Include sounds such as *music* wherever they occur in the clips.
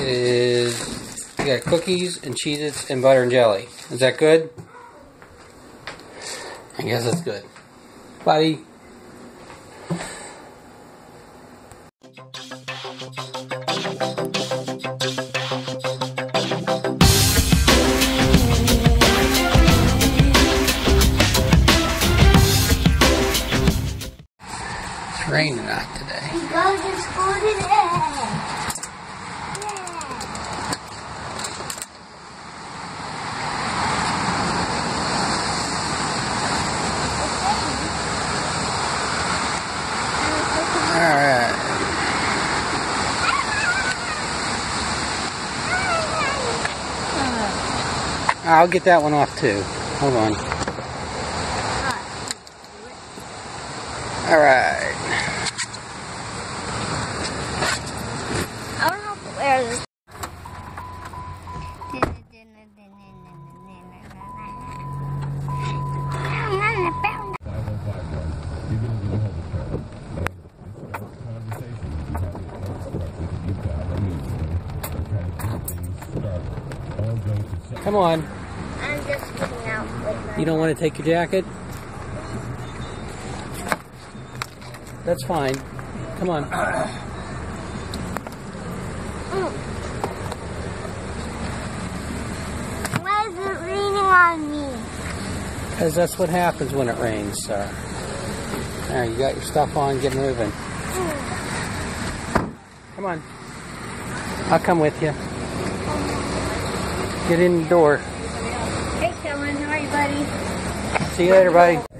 is we got cookies and Cheez-Its and butter and jelly. Is that good? I guess that's good. Buddy. I'll get that one off too. Hold on. Where this. Come on. I'm just getting out with my. You don't want to take your jacket? That's fine. Come on. Why is it raining on me? Because that's what happens when it rains, sir. There, you got your stuff on. Get moving. Come on. I'll come with you. Get in the door. Hey, Kellen, how are you, buddy? See you later, buddy.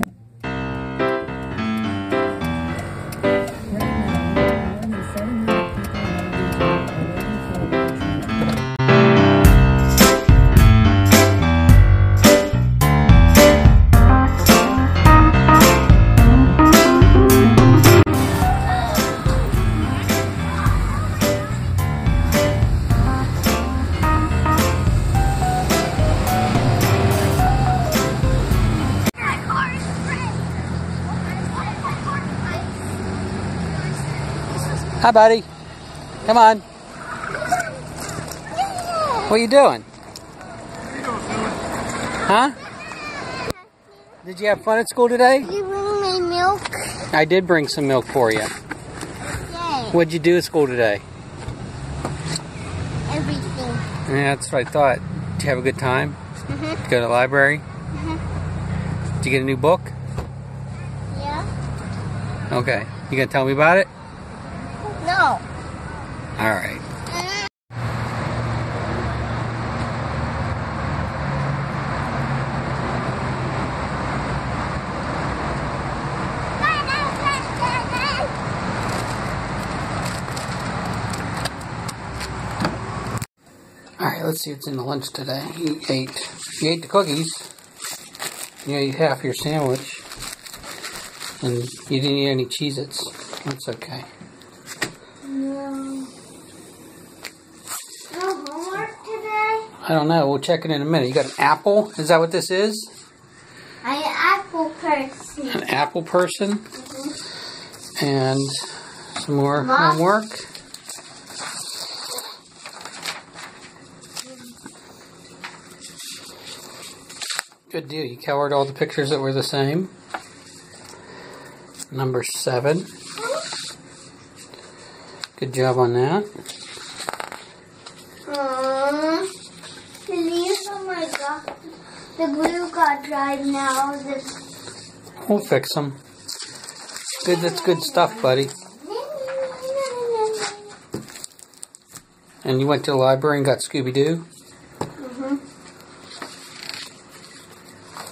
Hi, buddy. Come on. What are you doing? Huh? Did you have fun at school today? You bring me milk? I did bring some milk for you. Yay. What'd you do at school today? Everything. Yeah, that's what I thought. Did you have a good time? Mm-hmm. Go to the library? Did you get a new book? Yeah? Okay. You gonna tell me about it? All right. All right. Let's see what's in the lunch today. You ate. You ate the cookies. You ate half your sandwich, and you didn't eat any Cheez-Its. That's okay. No. No homework today? I don't know. We'll check it in a minute. You got an apple? Is that what this is? I am apple person. An apple person? And some more Mom? homework. Good deal. You covered all the pictures that were the same. Number seven. Good job on that. The glue got dried now. The We'll fix them. Good. That's good stuff, buddy. And you went to the library and got Scooby Doo? Mm-hmm.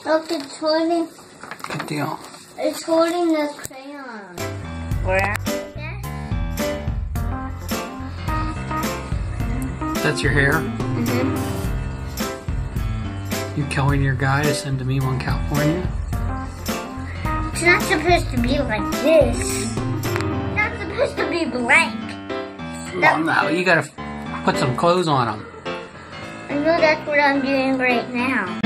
Look, it's holding, Good deal. it's holding the crayon. Where? That's your hair? Mm-hmm. You coloring your guy to send to me one California? It's not supposed to be like this. It's not supposed to be blank. Well, no, you gotta put some clothes on them. I know that's what I'm doing right now.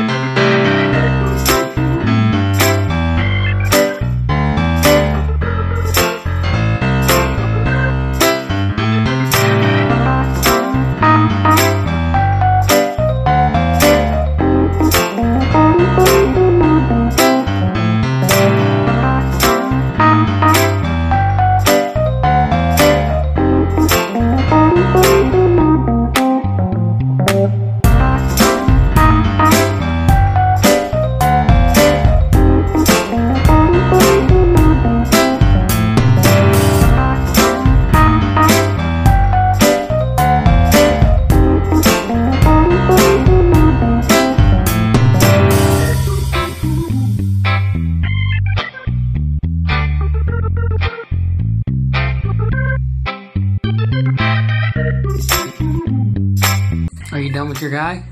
Done with your guy?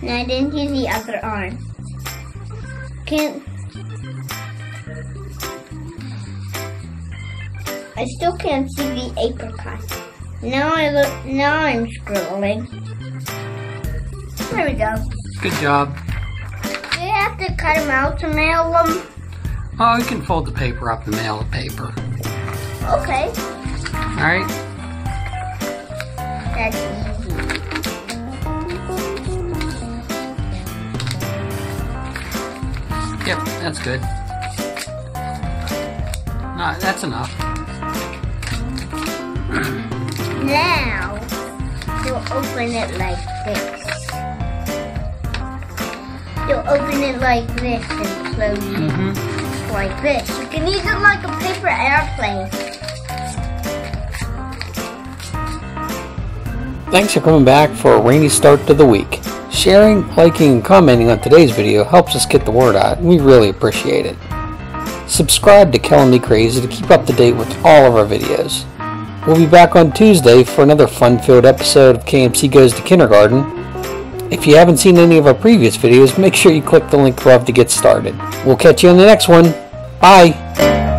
And I didn't use the other arm. Can't. I still can't see the apricot. Now I look. Now I'm scribbling. There we go. Good job. Do you have to cut them out to mail them? Oh, you can fold the paper up and mail the paper. Okay, Alright? that's easy. Yep, that's good. No, that's enough. *clears throat* Now you'll open it like this. You'll open it like this and close it Mm-hmm. like this. You can use it like a paper airplane. Thanks for coming back for a rainy start to the week. Sharing, liking, and commenting on today's video helps us get the word out, and we really appreciate it. Subscribe to Kellen Me Crazy to keep up to date with all of our videos. We'll be back on Tuesday for another fun-filled episode of KMC Goes to Kindergarten. If you haven't seen any of our previous videos, make sure you click the link above to get started. We'll catch you on the next one. Bye!